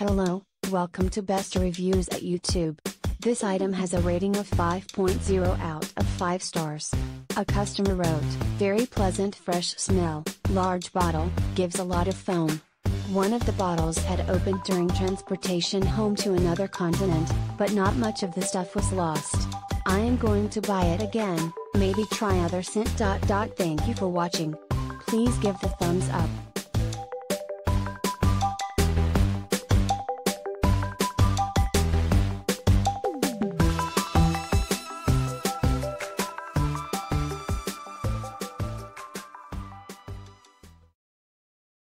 Hello, welcome to Best Reviews at YouTube. This item has a rating of 5.0 out of 5 stars. A customer wrote, very pleasant fresh smell, large bottle, gives a lot of foam. One of the bottles had opened during transportation home to another continent, but not much of the stuff was lost. I am going to buy it again, maybe try other scent. Thank you for watching. Please give the thumbs up.